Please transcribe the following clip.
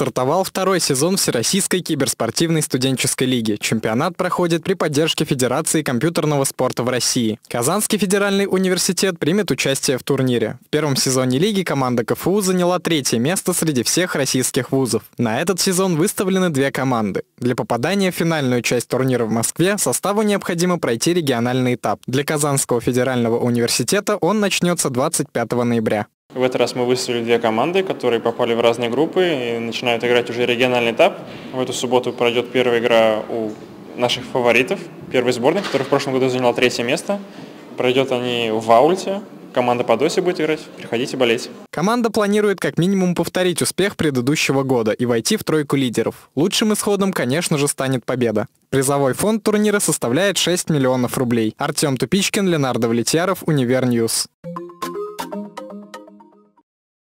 Стартовал второй сезон Всероссийской киберспортивной студенческой лиги. Чемпионат проходит при поддержке Федерации компьютерного спорта в России. Казанский федеральный университет примет участие в турнире. В первом сезоне лиги команда КФУ заняла третье место среди всех российских вузов. На этот сезон выставлены две команды. Для попадания в финальную часть турнира в Москве составу необходимо пройти региональный этап. Для Казанского федерального университета он начнется 25 ноября. В этот раз мы выставили две команды, которые попали в разные группы и начинают играть уже региональный этап. В эту субботу пройдет первая игра у наших фаворитов, первой сборной, которая в прошлом году заняла третье место. Пройдет они в Аульте, Команда по доте будет играть. Приходите болеть. Команда планирует как минимум повторить успех предыдущего года и войти в тройку лидеров. Лучшим исходом, конечно же, станет победа. Призовой фонд турнира составляет 6 миллионов рублей. Артем Тупичкин, Ленар Давлетьяров, Универньюз.